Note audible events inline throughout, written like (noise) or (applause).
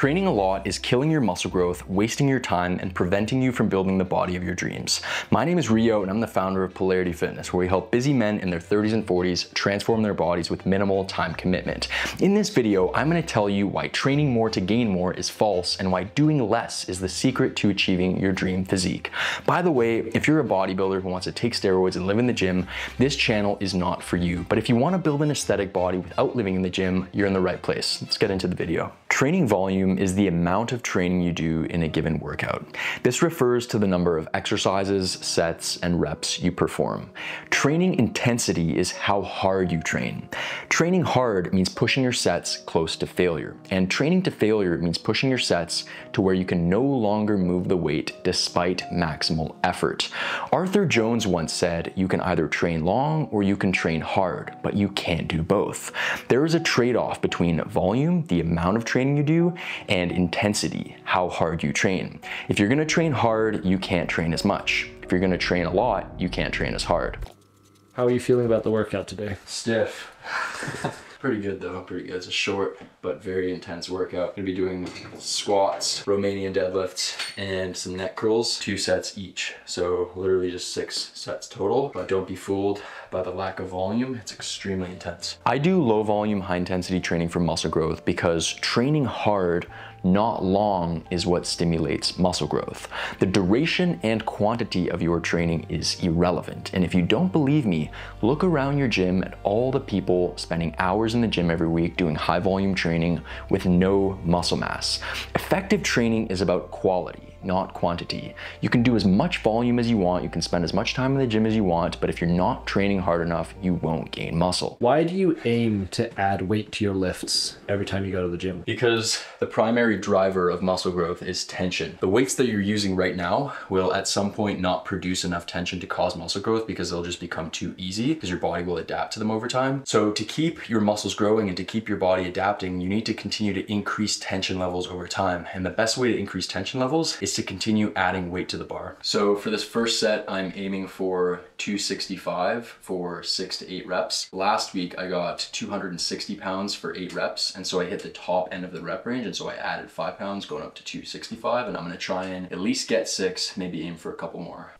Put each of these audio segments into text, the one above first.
Training a lot is killing your muscle growth, wasting your time, and preventing you from building the body of your dreams. My name is Rio, and I'm the founder of Polarity Fitness, where we help busy men in their 30s and 40s transform their bodies with minimal time commitment. In this video, I'm gonna tell you why training more to gain more is false and why doing less is the secret to achieving your dream physique. By the way, if you're a bodybuilder who wants to take steroids and live in the gym, this channel is not for you. But if you wanna build an aesthetic body without living in the gym, you're in the right place. Let's get into the video. Training volume is the amount of training you do in a given workout. This refers to the number of exercises, sets, and reps you perform. Training intensity is how hard you train. Training hard means pushing your sets close to failure, and training to failure means pushing your sets to where you can no longer move the weight despite maximal effort. Arthur Jones once said, you can either train long or you can train hard, but you can't do both. There is a trade-off between volume, the amount of training you do, and intensity, how hard you train. If you're gonna train hard, you can't train as much. If you're gonna train a lot, you can't train as hard. How are you feeling about the workout today? Stiff. (laughs) pretty good though, pretty good. It's a short but very intense workout. Gonna be doing squats, Romanian deadlifts, and some neck curls, two sets each. So literally just six sets total, but don't be fooled by the lack of volume. It's extremely intense. I do low volume, high intensity training for muscle growth because training hard not long is what stimulates muscle growth. The duration and quantity of your training is irrelevant. And if you don't believe me, look around your gym at all the people spending hours in the gym every week doing high volume training with no muscle mass. Effective training is about quality not quantity. You can do as much volume as you want, you can spend as much time in the gym as you want, but if you're not training hard enough, you won't gain muscle. Why do you aim to add weight to your lifts every time you go to the gym? Because the primary driver of muscle growth is tension. The weights that you're using right now will at some point not produce enough tension to cause muscle growth because they'll just become too easy because your body will adapt to them over time. So to keep your muscles growing and to keep your body adapting, you need to continue to increase tension levels over time. And the best way to increase tension levels is is to continue adding weight to the bar. So for this first set, I'm aiming for 265 for six to eight reps. Last week, I got 260 pounds for eight reps. And so I hit the top end of the rep range. And so I added five pounds going up to 265. And I'm gonna try and at least get six, maybe aim for a couple more.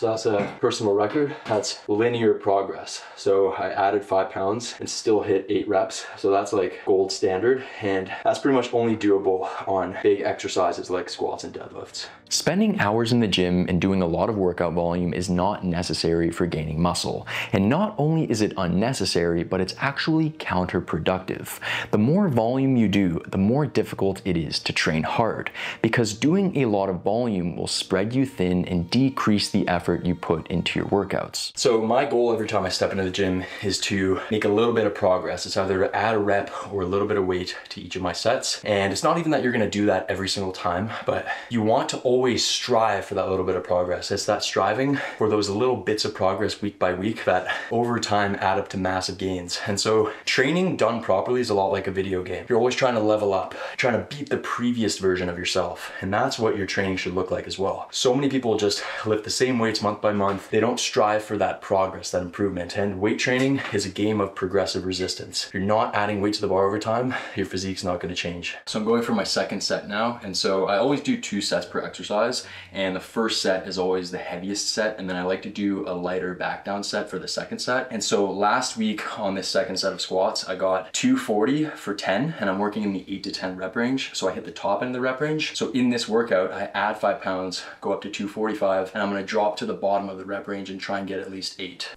So that's a personal record. That's linear progress. So I added five pounds and still hit eight reps. So that's like gold standard. And that's pretty much only doable on big exercises like squats and deadlifts. Spending hours in the gym and doing a lot of workout volume is not necessary for gaining muscle. And not only is it unnecessary, but it's actually counterproductive. The more volume you do, the more difficult it is to train hard, because doing a lot of volume will spread you thin and decrease the effort you put into your workouts. So my goal every time I step into the gym is to make a little bit of progress. It's either to add a rep or a little bit of weight to each of my sets. And it's not even that you're gonna do that every single time, but you want to always always strive for that little bit of progress. It's that striving for those little bits of progress week by week that over time add up to massive gains. And so training done properly is a lot like a video game. You're always trying to level up, trying to beat the previous version of yourself. And that's what your training should look like as well. So many people just lift the same weights month by month, they don't strive for that progress, that improvement. And weight training is a game of progressive resistance. If you're not adding weight to the bar over time, your physique's not gonna change. So I'm going for my second set now. And so I always do two sets per exercise. And the first set is always the heaviest set. And then I like to do a lighter back down set for the second set. And so last week on this second set of squats, I got 240 for 10 and I'm working in the eight to 10 rep range. So I hit the top end of the rep range. So in this workout, I add five pounds, go up to 245 and I'm gonna drop to the bottom of the rep range and try and get at least eight.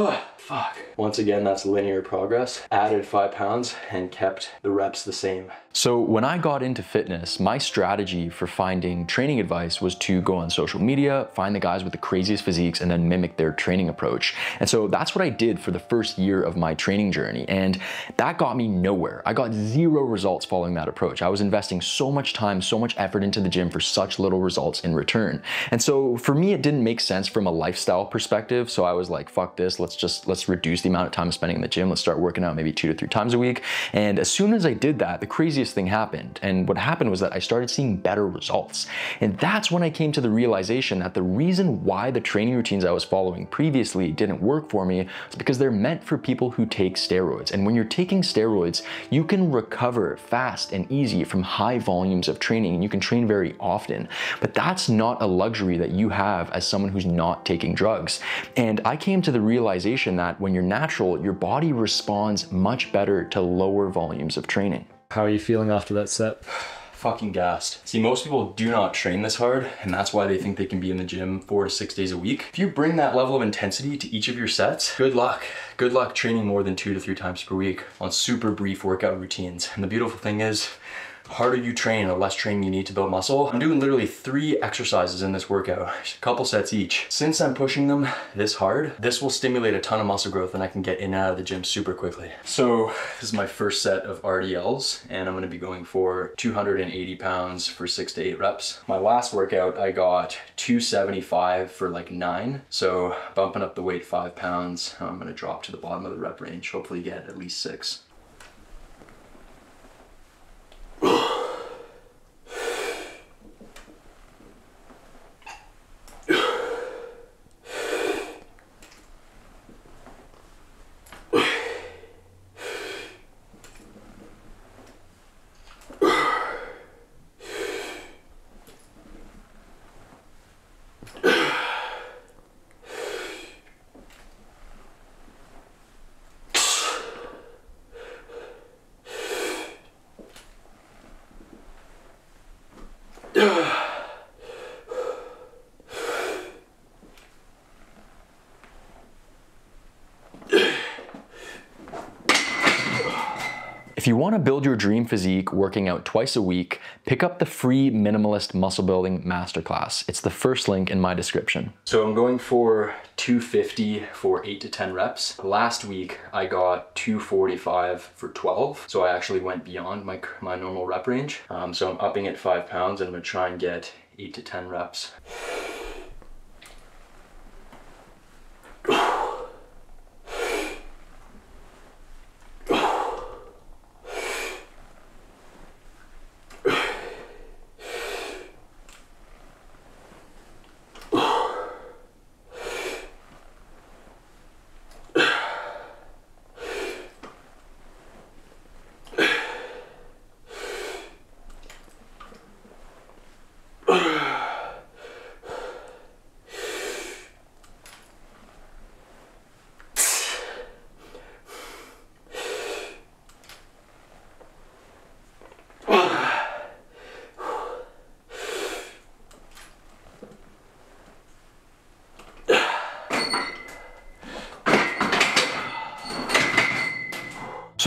Oh, fuck. Once again, that's linear progress. Added five pounds and kept the reps the same. So when I got into fitness, my strategy for finding training advice was to go on social media, find the guys with the craziest physiques and then mimic their training approach. And so that's what I did for the first year of my training journey. And that got me nowhere. I got zero results following that approach. I was investing so much time, so much effort into the gym for such little results in return. And so for me, it didn't make sense from a lifestyle perspective. So I was like, fuck this, let's just, let's reduce the amount of time I'm spending in the gym. Let's start working out maybe two to three times a week. And as soon as I did that, the craziest thing happened. And what happened was that I started seeing better results. And that's when I came to the realization that the reason why the training routines I was following previously didn't work for me is because they're meant for people who take steroids. And when you're taking steroids, you can recover fast and easy from high volumes of training and you can train very often. But that's not a luxury that you have as someone who's not taking drugs. And I came to the realization that when you're natural, your body responds much better to lower volumes of training. How are you feeling after that set? (sighs) Fucking gassed. See, most people do not train this hard, and that's why they think they can be in the gym four to six days a week. If you bring that level of intensity to each of your sets, good luck. Good luck training more than two to three times per week on super brief workout routines. And the beautiful thing is, harder you train, the less training you need to build muscle. I'm doing literally three exercises in this workout, (laughs) a couple sets each. Since I'm pushing them this hard, this will stimulate a ton of muscle growth and I can get in and out of the gym super quickly. So this is my first set of RDLs and I'm gonna be going for 280 pounds for six to eight reps. My last workout, I got 275 for like nine. So bumping up the weight five pounds, I'm gonna drop to the bottom of the rep range, hopefully get at least six. If you want to build your dream physique working out twice a week, pick up the free Minimalist Muscle Building Masterclass. It's the first link in my description. So I'm going for 250 for 8 to 10 reps. Last week I got 245 for 12, so I actually went beyond my, my normal rep range. Um, so I'm upping it 5 pounds and I'm going to try and get 8 to 10 reps.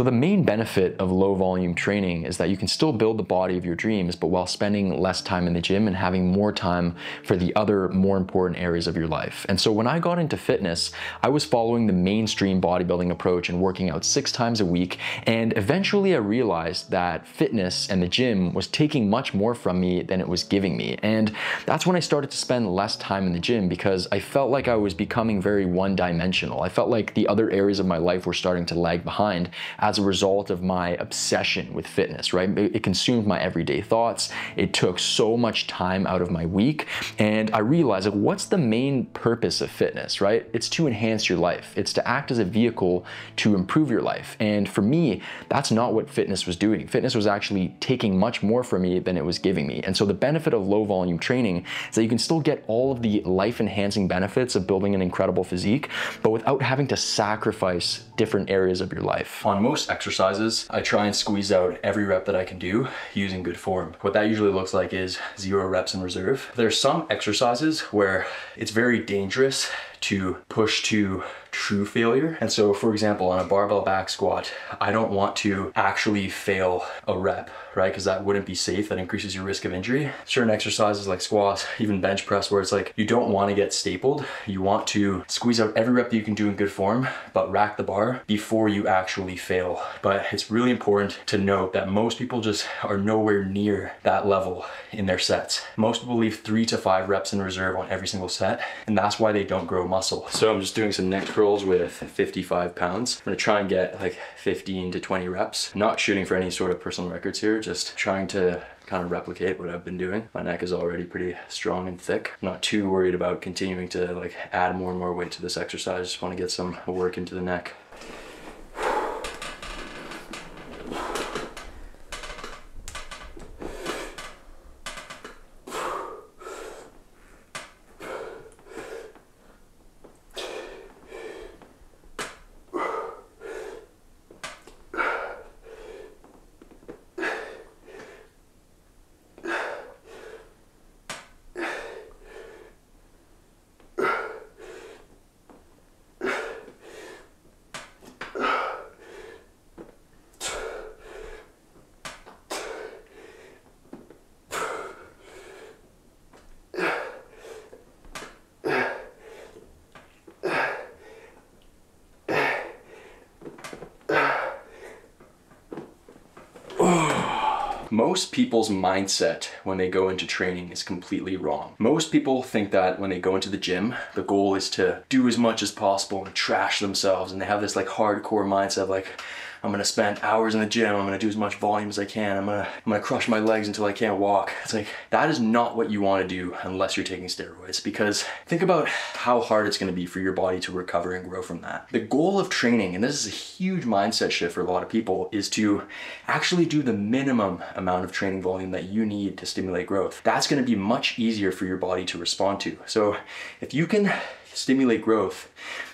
So, the main benefit of low volume training is that you can still build the body of your dreams, but while spending less time in the gym and having more time for the other more important areas of your life. And so, when I got into fitness, I was following the mainstream bodybuilding approach and working out six times a week. And eventually, I realized that fitness and the gym was taking much more from me than it was giving me. And that's when I started to spend less time in the gym because I felt like I was becoming very one dimensional. I felt like the other areas of my life were starting to lag behind as a result of my obsession with fitness, right? It consumed my everyday thoughts. It took so much time out of my week. And I realized like, what's the main purpose of fitness, right? It's to enhance your life. It's to act as a vehicle to improve your life. And for me, that's not what fitness was doing. Fitness was actually taking much more from me than it was giving me. And so the benefit of low volume training is that you can still get all of the life enhancing benefits of building an incredible physique, but without having to sacrifice different areas of your life. On most exercises, I try and squeeze out every rep that I can do using good form. What that usually looks like is zero reps in reserve. There's some exercises where it's very dangerous to push to true failure. And so, for example, on a barbell back squat, I don't want to actually fail a rep, right? Because that wouldn't be safe. That increases your risk of injury. Certain exercises like squats, even bench press, where it's like you don't want to get stapled. You want to squeeze out every rep that you can do in good form, but rack the bar before you actually fail. But it's really important to note that most people just are nowhere near that level in their sets. Most people leave three to five reps in reserve on every single set, and that's why they don't grow muscle. So I'm just doing some neck with 55 pounds. I'm gonna try and get like 15 to 20 reps. Not shooting for any sort of personal records here, just trying to kind of replicate what I've been doing. My neck is already pretty strong and thick. I'm not too worried about continuing to like add more and more weight to this exercise. Just wanna get some work into the neck. Most people's mindset when they go into training is completely wrong. Most people think that when they go into the gym, the goal is to do as much as possible and trash themselves. And they have this like hardcore mindset of like, I'm gonna spend hours in the gym. I'm gonna do as much volume as I can. I'm gonna I'm gonna crush my legs until I can't walk. It's like that is not what you want to do unless you're taking steroids. Because think about how hard it's gonna be for your body to recover and grow from that. The goal of training, and this is a huge mindset shift for a lot of people, is to actually do the minimum amount of training volume that you need to stimulate growth. That's gonna be much easier for your body to respond to. So if you can stimulate growth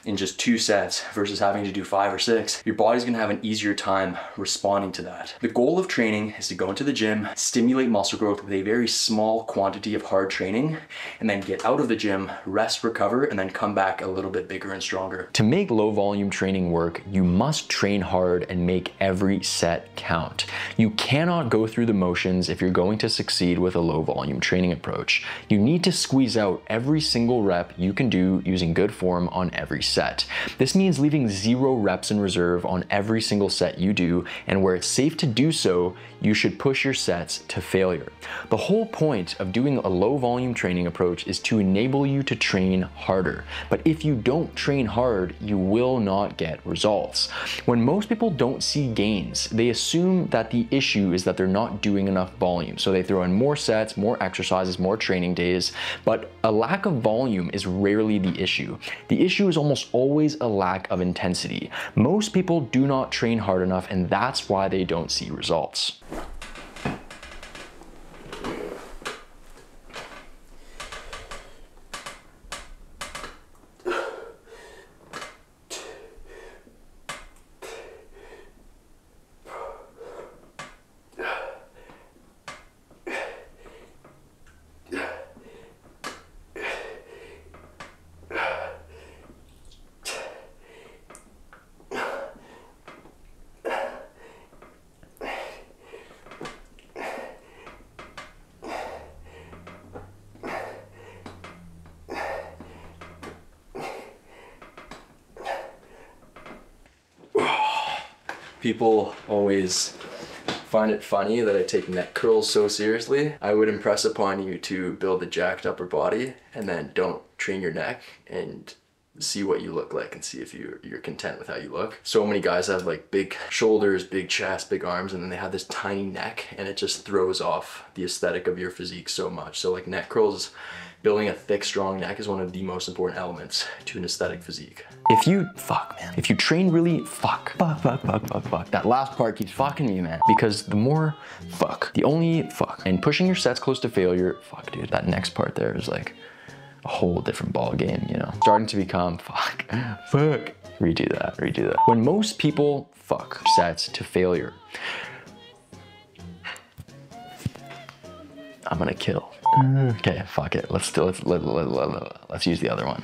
in just two sets versus having to do five or six, your body's gonna have an easier time responding to that. The goal of training is to go into the gym, stimulate muscle growth with a very small quantity of hard training, and then get out of the gym, rest, recover, and then come back a little bit bigger and stronger. To make low volume training work, you must train hard and make every set count. You cannot go through the motions if you're going to succeed with a low volume training approach. You need to squeeze out every single rep you can do using good form on every set. This means leaving zero reps in reserve on every single set you do, and where it's safe to do so, you should push your sets to failure. The whole point of doing a low volume training approach is to enable you to train harder. But if you don't train hard, you will not get results. When most people don't see gains, they assume that the issue is that they're not doing enough volume. So they throw in more sets, more exercises, more training days, but a lack of volume is rarely the issue. The issue is almost always a lack of intensity. Most people do not train hard enough, and that's why they don't see results. People always find it funny that I take neck curls so seriously. I would impress upon you to build a jacked upper body and then don't train your neck and see what you look like and see if you're, you're content with how you look. So many guys have like big shoulders, big chest, big arms, and then they have this tiny neck and it just throws off the aesthetic of your physique so much. So like neck curls, building a thick, strong neck is one of the most important elements to an aesthetic physique. If you, fuck man, if you train really, fuck, fuck, fuck, fuck, fuck, fuck. That last part keeps fucking me, man. Because the more, fuck, the only, fuck, and pushing your sets close to failure, fuck dude, that next part there is like, a whole different ball game, you know? Starting to become, fuck, (laughs) fuck. Redo that, redo that. When most people fuck sets to failure, I'm gonna kill. Okay, fuck it. Let's do let's let, let, let, let's use the other one.